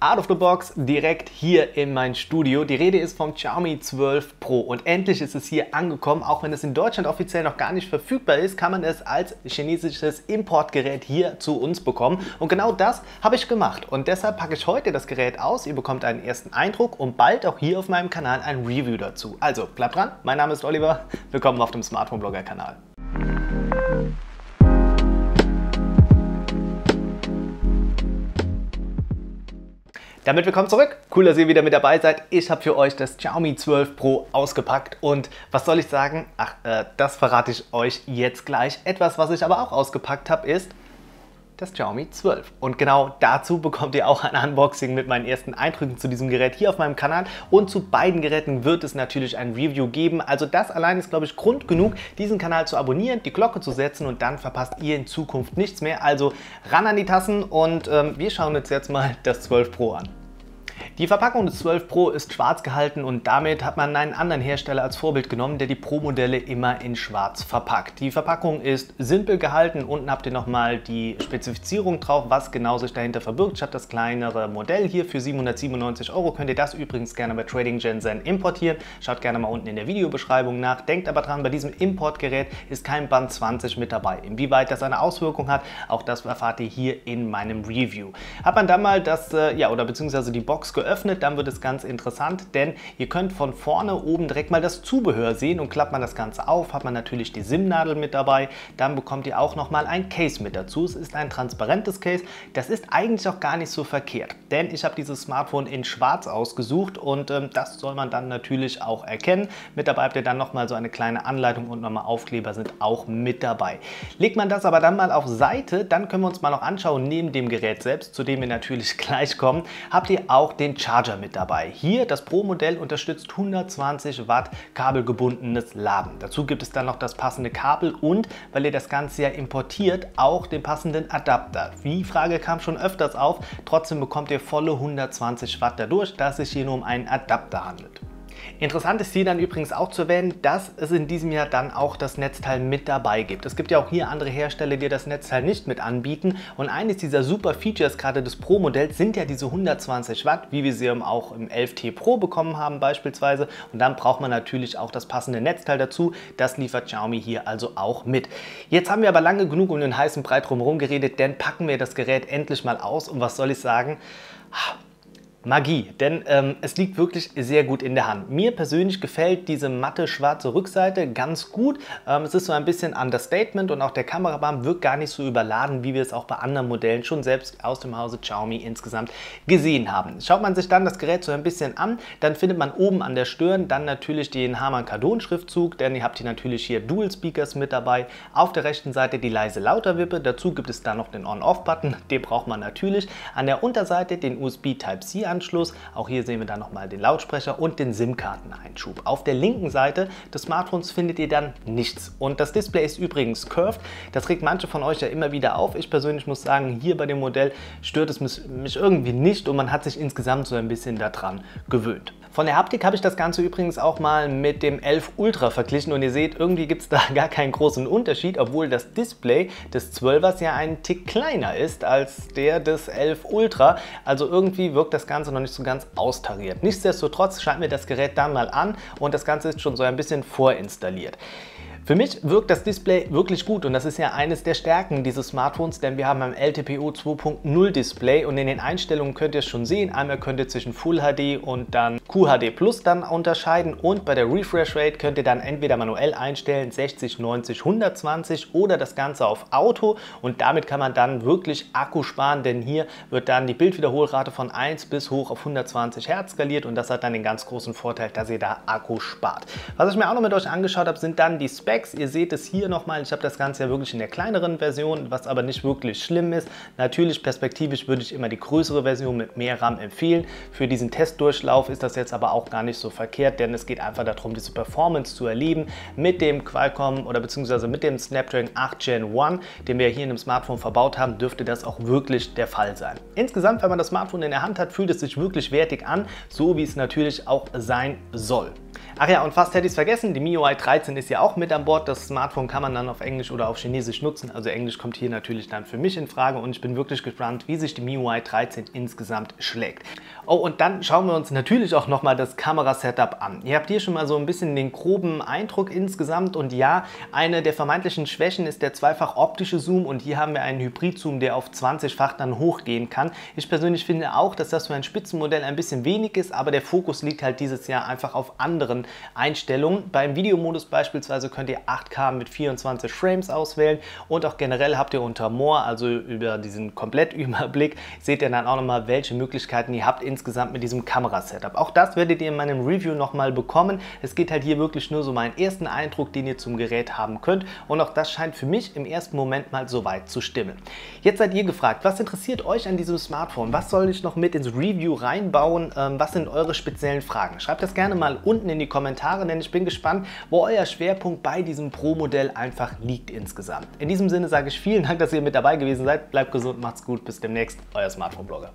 out of the box direkt hier in mein Studio. Die Rede ist vom Xiaomi 12 Pro und endlich ist es hier angekommen. Auch wenn es in Deutschland offiziell noch gar nicht verfügbar ist, kann man es als chinesisches Importgerät hier zu uns bekommen. Und genau das habe ich gemacht und deshalb packe ich heute das Gerät aus. Ihr bekommt einen ersten Eindruck und bald auch hier auf meinem Kanal ein Review dazu. Also bleibt dran, mein Name ist Oliver, willkommen auf dem Smartphone Blogger Kanal. Damit willkommen zurück. Cool, dass ihr wieder mit dabei seid. Ich habe für euch das Xiaomi 12 Pro ausgepackt und was soll ich sagen? Ach, äh, das verrate ich euch jetzt gleich. Etwas, was ich aber auch ausgepackt habe, ist das Xiaomi 12. Und genau dazu bekommt ihr auch ein Unboxing mit meinen ersten Eindrücken zu diesem Gerät hier auf meinem Kanal. Und zu beiden Geräten wird es natürlich ein Review geben. Also das allein ist, glaube ich, Grund genug, diesen Kanal zu abonnieren, die Glocke zu setzen und dann verpasst ihr in Zukunft nichts mehr. Also ran an die Tassen und ähm, wir schauen uns jetzt mal das 12 Pro an. Die Verpackung des 12 Pro ist schwarz gehalten und damit hat man einen anderen Hersteller als Vorbild genommen, der die Pro-Modelle immer in schwarz verpackt. Die Verpackung ist simpel gehalten. Unten habt ihr nochmal die Spezifizierung drauf, was genau sich dahinter verbirgt. Ich habe das kleinere Modell hier für 797 Euro. Könnt ihr das übrigens gerne bei Trading Gen importieren. Schaut gerne mal unten in der Videobeschreibung nach. Denkt aber dran, bei diesem Importgerät ist kein Band 20 mit dabei. Inwieweit das eine Auswirkung hat, auch das erfahrt ihr hier in meinem Review. Hat man dann mal das, äh, ja, oder beziehungsweise die Box geöffnet, öffnet, dann wird es ganz interessant, denn ihr könnt von vorne oben direkt mal das Zubehör sehen und klappt man das Ganze auf, hat man natürlich die SIM-Nadel mit dabei, dann bekommt ihr auch nochmal ein Case mit dazu. Es ist ein transparentes Case, das ist eigentlich auch gar nicht so verkehrt, denn ich habe dieses Smartphone in schwarz ausgesucht und ähm, das soll man dann natürlich auch erkennen. Mit dabei habt ihr dann nochmal so eine kleine Anleitung und nochmal Aufkleber sind auch mit dabei. Legt man das aber dann mal auf Seite, dann können wir uns mal noch anschauen, neben dem Gerät selbst, zu dem wir natürlich gleich kommen, habt ihr auch den Charger mit dabei. Hier das Pro-Modell unterstützt 120 Watt kabelgebundenes Laden. Dazu gibt es dann noch das passende Kabel und, weil ihr das Ganze ja importiert, auch den passenden Adapter. Die Frage kam schon öfters auf, trotzdem bekommt ihr volle 120 Watt dadurch, dass es sich hier nur um einen Adapter handelt. Interessant ist hier dann übrigens auch zu erwähnen, dass es in diesem Jahr dann auch das Netzteil mit dabei gibt. Es gibt ja auch hier andere Hersteller, die das Netzteil nicht mit anbieten und eines dieser super Features gerade des Pro-Modells sind ja diese 120 Watt, wie wir sie auch im 11T Pro bekommen haben beispielsweise und dann braucht man natürlich auch das passende Netzteil dazu. Das liefert Xiaomi hier also auch mit. Jetzt haben wir aber lange genug um den heißen Brei drumherum geredet, denn packen wir das Gerät endlich mal aus und was soll ich sagen? Magie, denn ähm, es liegt wirklich sehr gut in der Hand. Mir persönlich gefällt diese matte schwarze Rückseite ganz gut. Ähm, es ist so ein bisschen Understatement und auch der Kamerabaum wirkt gar nicht so überladen, wie wir es auch bei anderen Modellen schon selbst aus dem Hause Xiaomi insgesamt gesehen haben. Schaut man sich dann das Gerät so ein bisschen an, dann findet man oben an der Stirn dann natürlich den Harman Kardon Schriftzug, denn ihr habt hier natürlich hier Dual Speakers mit dabei. Auf der rechten Seite die leise Lauterwippe, dazu gibt es dann noch den On-Off-Button, den braucht man natürlich. An der Unterseite den USB Type-C Anschluss. Auch hier sehen wir dann nochmal den Lautsprecher und den SIM-Karteneinschub. Auf der linken Seite des Smartphones findet ihr dann nichts. Und das Display ist übrigens curved. Das regt manche von euch ja immer wieder auf. Ich persönlich muss sagen, hier bei dem Modell stört es mich irgendwie nicht und man hat sich insgesamt so ein bisschen daran gewöhnt. Von der Haptik habe ich das Ganze übrigens auch mal mit dem 11 Ultra verglichen und ihr seht, irgendwie gibt es da gar keinen großen Unterschied, obwohl das Display des 12ers ja einen Tick kleiner ist als der des 11 Ultra. Also irgendwie wirkt das Ganze noch nicht so ganz austariert. Nichtsdestotrotz scheint mir das Gerät dann mal an und das Ganze ist schon so ein bisschen vorinstalliert. Für mich wirkt das Display wirklich gut und das ist ja eines der Stärken dieses Smartphones, denn wir haben ein LTPO 2.0 Display und in den Einstellungen könnt ihr es schon sehen. Einmal könnt ihr zwischen Full HD und dann QHD Plus dann unterscheiden und bei der Refresh Rate könnt ihr dann entweder manuell einstellen 60, 90, 120 oder das Ganze auf Auto und damit kann man dann wirklich Akku sparen, denn hier wird dann die Bildwiederholrate von 1 bis hoch auf 120 Hertz skaliert und das hat dann den ganz großen Vorteil, dass ihr da Akku spart. Was ich mir auch noch mit euch angeschaut habe, sind dann die Specs Specs. Ihr seht es hier nochmal, ich habe das Ganze ja wirklich in der kleineren Version, was aber nicht wirklich schlimm ist. Natürlich perspektivisch würde ich immer die größere Version mit mehr RAM empfehlen. Für diesen Testdurchlauf ist das jetzt aber auch gar nicht so verkehrt, denn es geht einfach darum, diese Performance zu erleben mit dem Qualcomm oder beziehungsweise mit dem Snapdragon 8 Gen 1, den wir hier in dem Smartphone verbaut haben, dürfte das auch wirklich der Fall sein. Insgesamt, wenn man das Smartphone in der Hand hat, fühlt es sich wirklich wertig an, so wie es natürlich auch sein soll. Ach ja, und fast hätte ich es vergessen, die MIUI 13 ist ja auch mit an Bord. Das Smartphone kann man dann auf Englisch oder auf Chinesisch nutzen. Also Englisch kommt hier natürlich dann für mich in Frage und ich bin wirklich gespannt, wie sich die MIUI 13 insgesamt schlägt. Oh, und dann schauen wir uns natürlich auch nochmal das Kamerasetup an. Ihr habt hier schon mal so ein bisschen den groben Eindruck insgesamt und ja, eine der vermeintlichen Schwächen ist der zweifach optische Zoom und hier haben wir einen Hybrid-Zoom, der auf 20-fach dann hochgehen kann. Ich persönlich finde auch, dass das für ein Spitzenmodell ein bisschen wenig ist, aber der Fokus liegt halt dieses Jahr einfach auf anderen Einstellungen. Beim Videomodus beispielsweise könnt ihr 8K mit 24 Frames auswählen und auch generell habt ihr unter More, also über diesen Komplettüberblick, seht ihr dann auch nochmal, welche Möglichkeiten ihr habt insgesamt mit diesem Kamerasetup. Auch das werdet ihr in meinem Review nochmal bekommen. Es geht halt hier wirklich nur so meinen ersten Eindruck, den ihr zum Gerät haben könnt und auch das scheint für mich im ersten Moment mal soweit zu stimmen. Jetzt seid ihr gefragt, was interessiert euch an diesem Smartphone? Was soll ich noch mit ins Review reinbauen? Ähm, was sind eure speziellen Fragen? Schreibt das gerne mal unten in die Kommentare, denn ich bin gespannt, wo euer Schwerpunkt bei diesem Pro-Modell einfach liegt insgesamt. In diesem Sinne sage ich vielen Dank, dass ihr mit dabei gewesen seid. Bleibt gesund, macht's gut, bis demnächst, euer Smartphone-Blogger.